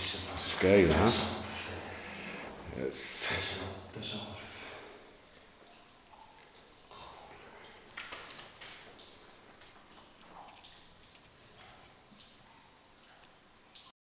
Is geil, hè? Yes.